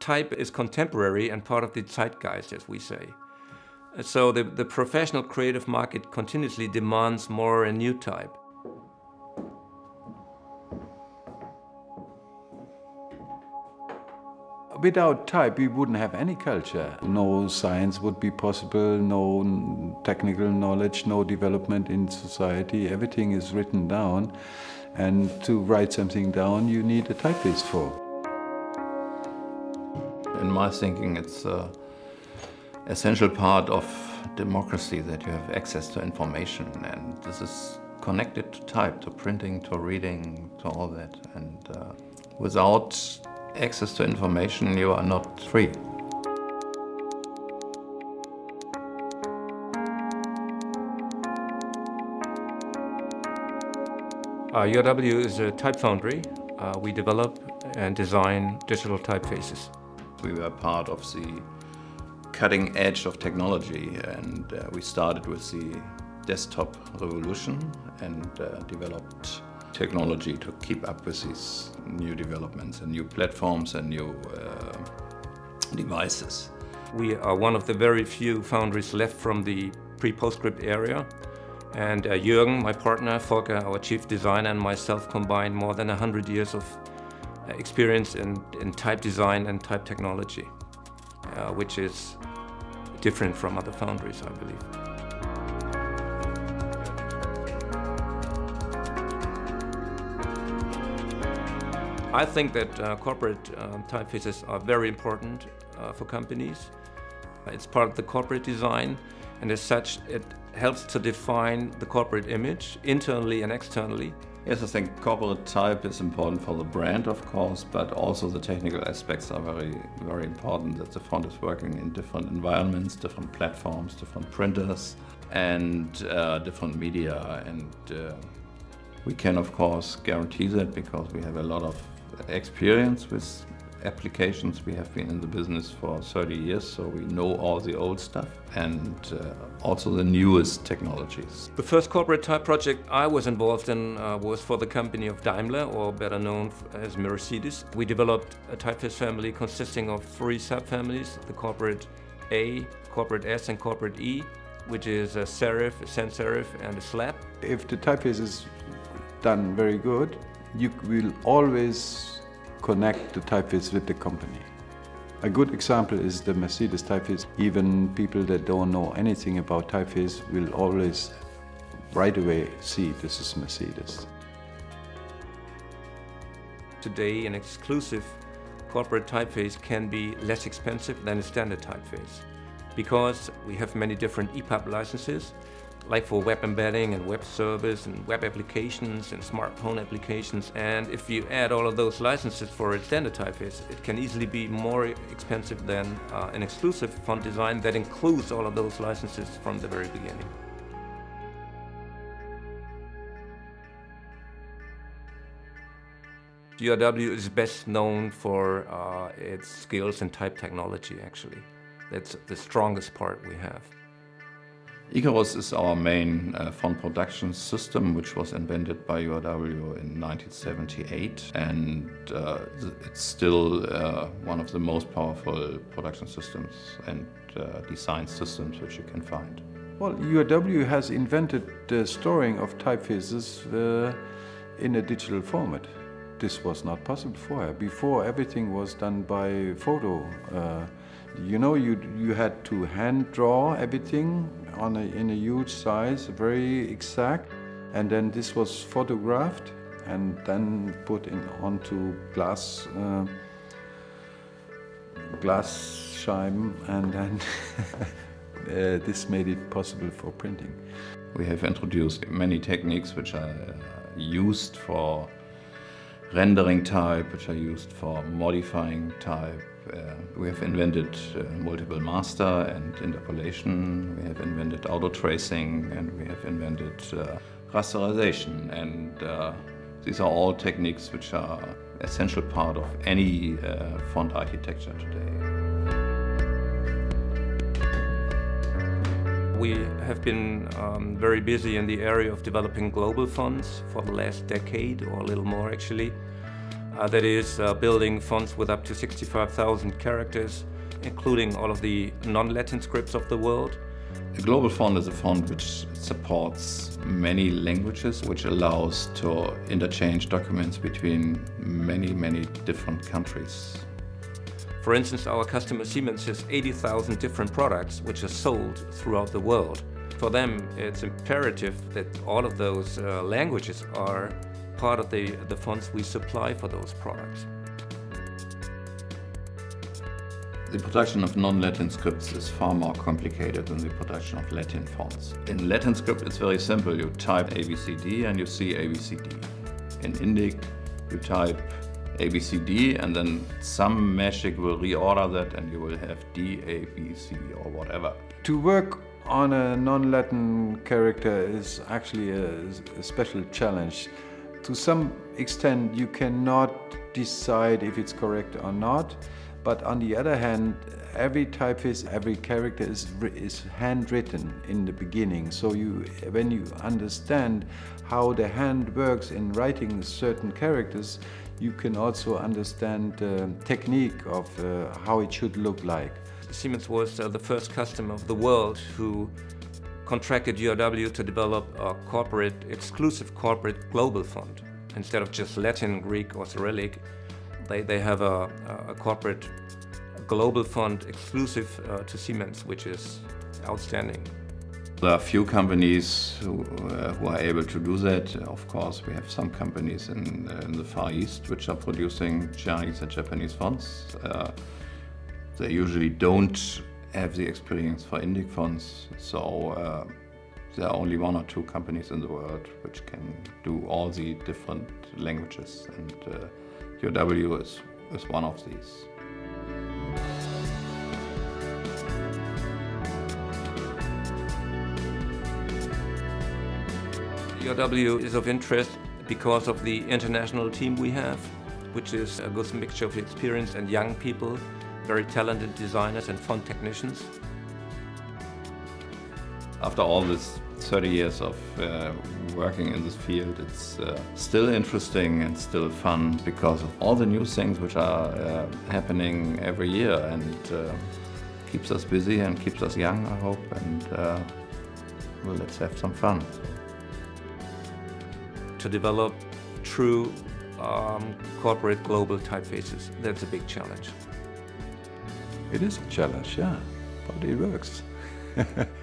type is contemporary and part of the zeitgeist, as we say. So the, the professional creative market continuously demands more and new type. Without type, we wouldn't have any culture. No science would be possible, no technical knowledge, no development in society. Everything is written down. And to write something down, you need a typeface for. In my thinking, it's an essential part of democracy that you have access to information. And this is connected to type, to printing, to reading, to all that. And uh, without access to information, you are not free. Uh, URW is a type foundry. Uh, we develop and design digital typefaces. We were part of the cutting edge of technology and uh, we started with the desktop revolution and uh, developed technology to keep up with these new developments and new platforms and new uh, devices. We are one of the very few foundries left from the pre-PostScript area. And uh, Jürgen, my partner, Volker, our chief designer, and myself combined more than 100 years of experience in, in type design and type technology, uh, which is different from other foundries, I believe. I think that uh, corporate um, typefaces are very important uh, for companies. It's part of the corporate design, and as such, it helps to define the corporate image internally and externally. Yes, I think corporate type is important for the brand, of course, but also the technical aspects are very, very important. That the font is working in different environments, different platforms, different printers, and uh, different media. And uh, we can, of course, guarantee that because we have a lot of experience with applications. We have been in the business for 30 years, so we know all the old stuff and uh, also the newest technologies. The first corporate type project I was involved in uh, was for the company of Daimler, or better known as Mercedes. We developed a typeface family consisting of three subfamilies, the corporate A, corporate S and corporate E, which is a serif, a sans serif and a slab. If the typeface is done very good, you will always connect the typeface with the company. A good example is the Mercedes typeface. Even people that don't know anything about typeface will always right away see this is Mercedes. Today an exclusive corporate typeface can be less expensive than a standard typeface because we have many different EPUB licenses like for web embedding and web service and web applications and smartphone applications. And if you add all of those licenses for a standard typeface, it can easily be more expensive than uh, an exclusive font design that includes all of those licenses from the very beginning. URW is best known for uh, its skills in type technology, actually. That's the strongest part we have. IKARUS is our main uh, font production system, which was invented by URW in 1978, and uh, it's still uh, one of the most powerful production systems and uh, design systems which you can find. Well, URW has invented the storing of typefaces uh, in a digital format. This was not possible before. Before, everything was done by photo. You know, you, you had to hand draw everything on a, in a huge size, very exact. And then this was photographed and then put in onto glass uh, glass scheiben and then uh, this made it possible for printing. We have introduced many techniques which are used for rendering type, which are used for modifying type, uh, we have invented uh, multiple master and interpolation, we have invented auto tracing, and we have invented uh, rasterization. And these are all techniques which are essential part of any font architecture today. We have been um, very busy in the area of developing global fonts for the last decade, or a little more actually. Uh, that is uh, building fonts with up to 65,000 characters, including all of the non-Latin scripts of the world. A global font is a font which supports many languages, which allows to interchange documents between many, many different countries. For instance, our customer Siemens has 80,000 different products which are sold throughout the world. For them, it's imperative that all of those uh, languages are part of the, the fonts we supply for those products. The production of non-Latin scripts is far more complicated than the production of Latin fonts. In Latin script it's very simple. You type ABCD and you see ABCD. In Indic you type ABCD and then some magic will reorder that and you will have D, A, B, C or whatever. To work on a non-Latin character is actually a, a special challenge. To some extent you cannot decide if it's correct or not. But on the other hand, every typeface, every character is, is handwritten in the beginning. So you, when you understand how the hand works in writing certain characters, you can also understand the technique of uh, how it should look like. Siemens was uh, the first customer of the world who contracted URW to develop a corporate, exclusive corporate global font. Instead of just Latin, Greek or Cyrillic, they, they have a, a corporate global font exclusive uh, to Siemens, which is outstanding. There are few companies who, uh, who, are able to do that. Of course, we have some companies in, uh, in the Far East which are producing Chinese and Japanese fonts. Uh, they usually don't have the experience for Indic fonts, so uh, there are only one or two companies in the world which can do all the different languages, and uh, URW is, is one of these. URW is of interest because of the international team we have, which is a good mixture of experienced and young people, very talented designers and font technicians. After all this 30 years of uh, working in this field, it's uh, still interesting and still fun because of all the new things which are uh, happening every year and uh, keeps us busy and keeps us young, I hope, and uh, well, let's have some fun. To develop true um, corporate global typefaces, that's a big challenge. It is a challenge, yeah, but it works.